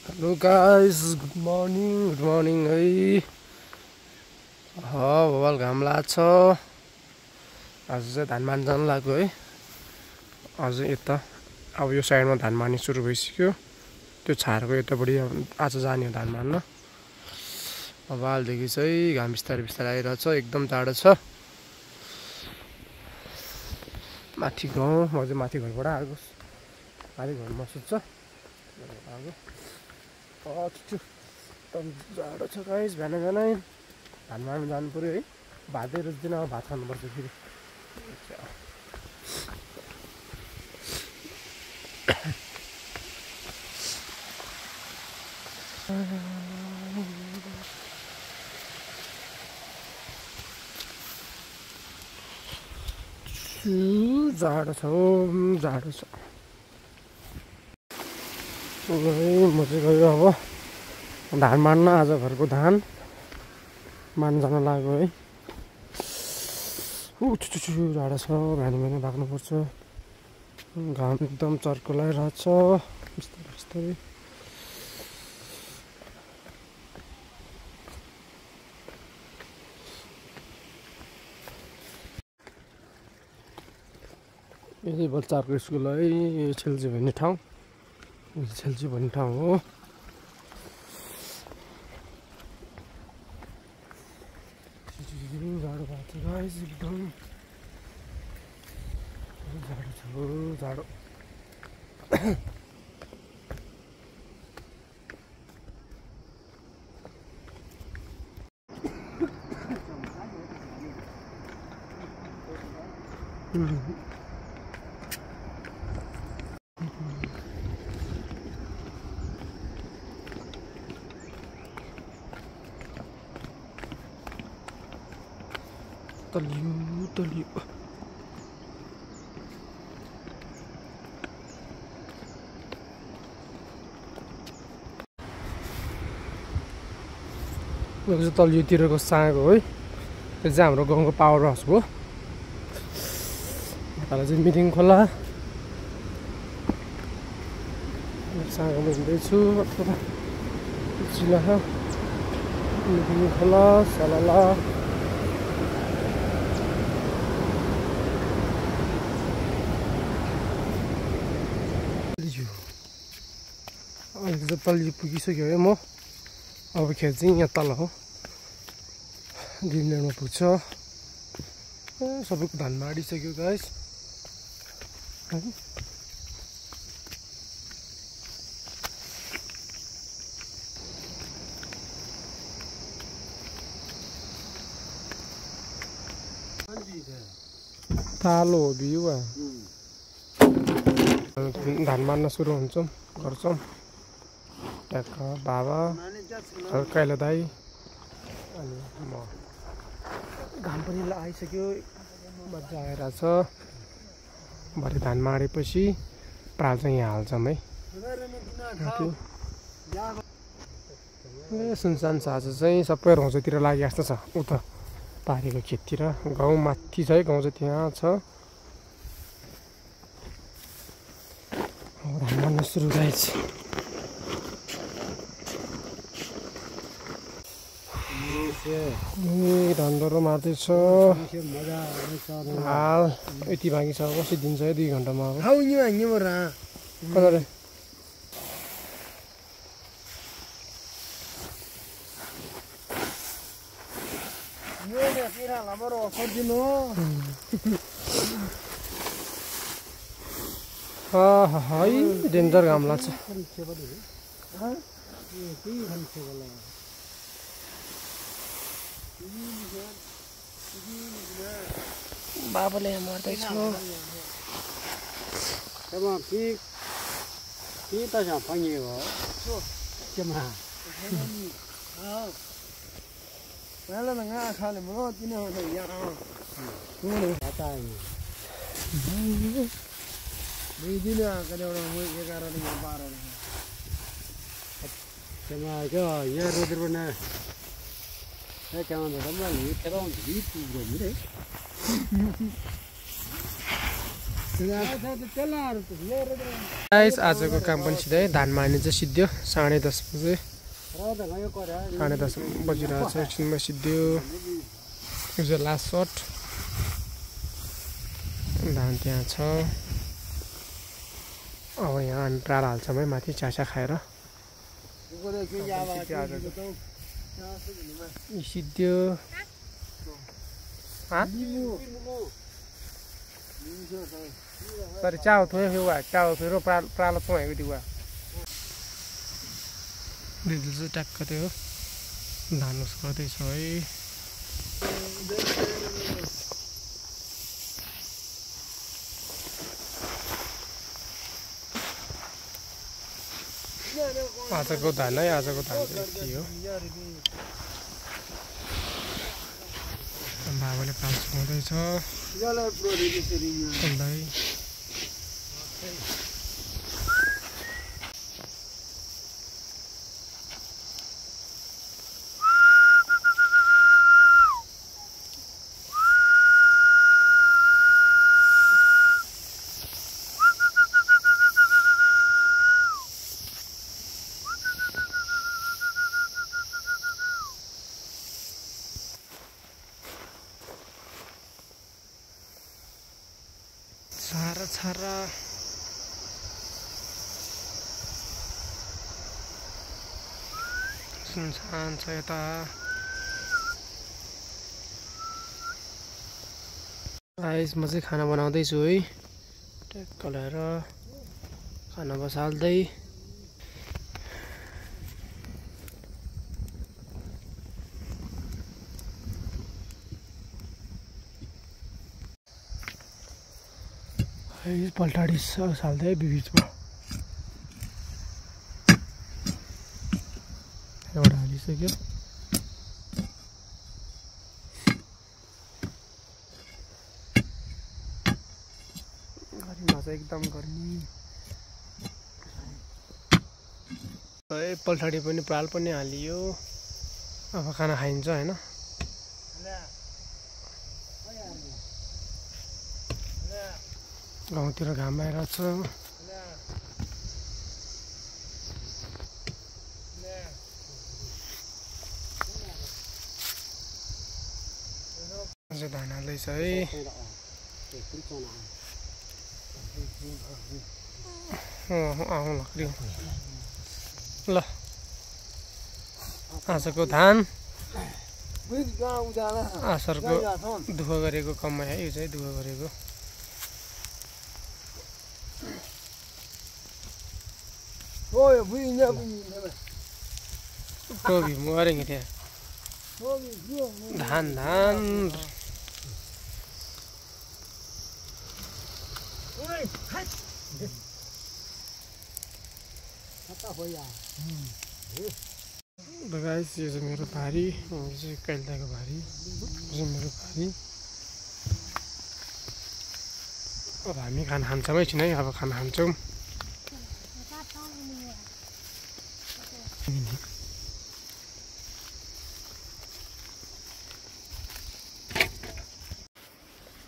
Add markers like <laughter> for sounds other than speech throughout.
Hello guys good morning good morning है भवाल घाम लाग्छ। आज चाहिँ धान मार्न जानु लाग्यो है। अझै यता अब यो साइडमा धान मार्ने सुरु भइसक्यो। त्यो छारको यतापट्टि आज जाने हो धान मार्न अब हालदेखि चाहिँ घाम बिस्तारै बिस्तारै आइरहेछ एकदम टाढो छ। माथि गाउँ म चाहिँ माथि घरबाट आएको माथि घरमा सुत्छ आएको एकदम जाडो छ गाइस बिहान बिहानै धान मार्नु जानु पऱ्यो है। भातै रोज्दैन अब भात खानुपर्छ फेरि। जाडो छ जाडो छ। म चाहिँ गयो अब। धान मार्न आज घरको धान। मार्न जान लाग्यो है। ऊ छुछु जाडो छ बिहान बिहानै भाग्नुपर्छ। घाम एकदम चर्को लगाइरहेछ बिस्तारै बिस्तारै यही बच्चाहरूको स्कुल है छेल्जी भन्ने ठाउँ। छेल्जी भन्ने ठाउँ हो जाडो भएको छ गाइस एकदम जाडो छ जाडो तलियो तलियो यो चाहिँ तलियोतिरको साग हो है त्यो चाहिँ हाम्रो गाउँको पावर हाउस हो तल चाहिँ मिटिङ खोला सागमा हिँड्दैछु मिटिङ खोला सलाला त तल्ली पुगिसक्यो है म। अब खेल चाहिँ यहाँ तल हो। ड्रिमल्यान्डमा पुग्छ। सबैको धान माडिसक्यो गाइस है कालो हो बिउ धान मार्न सुरु हुन्छौँ गर्छौँ। ट्याक्क बाबा कैला दाई अनि म घाम पनि आइसक्यो मजा आइरहेछ भरे धान माडेपछि प्राल चाहिँ यहाँ हाल्छौँ है। ए सुनसान छ आज चाहिँ सबै रौँचोतिर लागे जस्तो छ उता पारीको खेततिर गाउँ माथि छ है गाउँ चाहिँ त्यहाँ छ धान मार्न सुरु गाइस ए धन्दरो मार्दैछ हाल यति बाँकी छ कसरी दिन्छ है दुई घन्टामा अब? है डेन्जर घाम लाग्छ। बाबुले मर्दैछु Cuma aja, ya, rudur benar. Guys आजको काम पनि सिधै धान मार्ने चाहिँ सिद्धियो। साढे दस बजे। साढे दस बजिरहेको छ एकछिनमा सिद्धियो। उज लास्ट सर्ट धान त्यहाँ छ। अब यहाँ अनि टाढा हाल्छौँ है माथि चासा खाएर। यी सिद्धियो हाँ तर चाउ थोरै फेरि वा चाउ फेरि प्रा प्रालो वा दिदी चाहिँ ट्याक्क त्यो धान उस गर्दैछ है आजको धान है आजको धान चाहिँ के हो? बाबाले काम सुनाउँदैछ सुनसान छ यता राइस म चाहिँ खाना बनाउँदैछु है। ट्याक्क लगाएर खाना बसाल्दै। पल्टाडी साल्दै बिचमा चाहिँ एकदम गर्मी है पनि प्राल पनि हालियो अब खाना खाइन्छ होइन? गाउँतिर घाम आइरहेको छ अझै धान हाल्दैछ है ल आजको धान आसरको दुःख गरेको कमाइ है यो चाहिँ दुःख गरेको धान धान गाइस यो चाहिँ मेरो भारी यो चाहिँ भारी यो मेरो भारी अब हामी खाना खान्छौँ है छिन है अब खाना खान्छौँ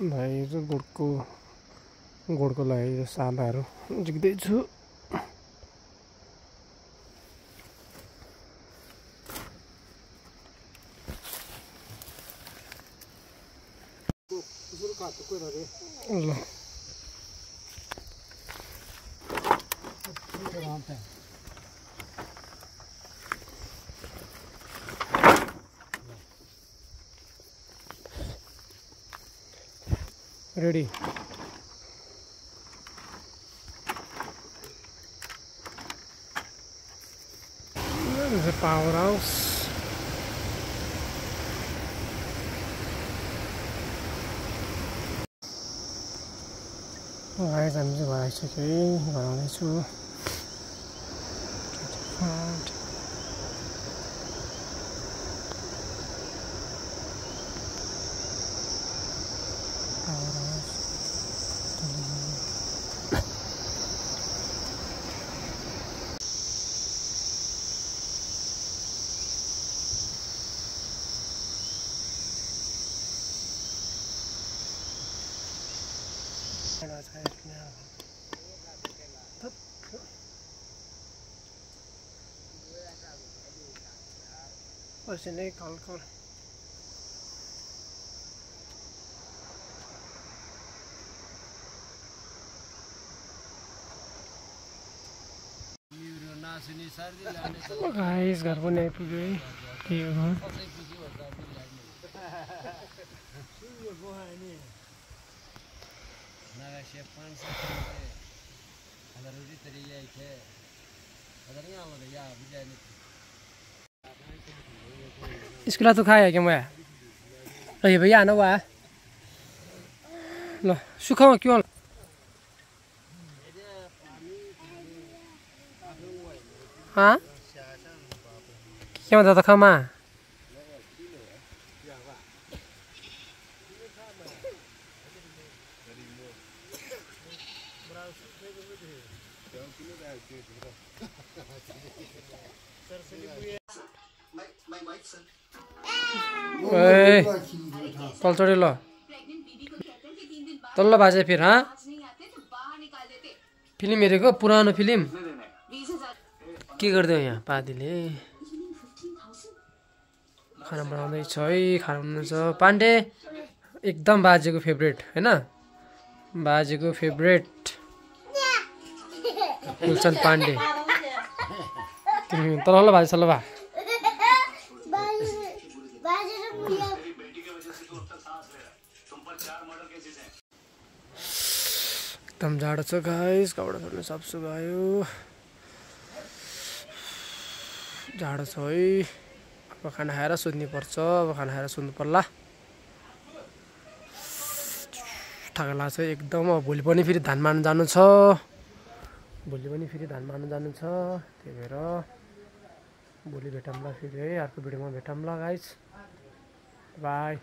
भाइ चाहिँ गोडको गोडको लागि सादाहरू झिक्दैछु ready. This is a powerhouse. Guys हामी चाहिँ घर आइसक्यो है घर आउँदैछु नै कल कल गाइस घर <laughs> છે પાંચસો છે અને રોટી તરી જાય છે બધા નહીં આવો યા બીજા નથી સ્કૂલા તો ખાય કેમ એ ભૈયા નવા લો શું ખાવા કયો હા કેમ દાદા ખામાં ए पल्चोडी ल। तल्लो बाजे फिर हाँ? फिल्म हेरेको? पुरानो फिल्म? के गरिदियो यहाँ पादीले? खाना बनाउँदैछ है खाना बनाउँछ पाण्डे एकदम बाजेको फेभरेट होइन? बाजेको फेभरेट। गुलसन पाण्डे। तिमी तल ल बाजे बा एकदम जाडो छ गाइस कपडा धुनु सब सुगायो जाडो छ है। अब खाना खाएर सुत्नु पर्छ अब खाना खाएर सुत्नु पर्ला। थाहा लाग्छ एकदम अब भोलि पनि फेरि धान मार्नु जानु छ। भोलि पनि फेरि धान मार्नु जानु छ त्यही भएर। भोलि भेटौँला फेरि है अर्को भिडियोमा भेटौँला गाइस बाई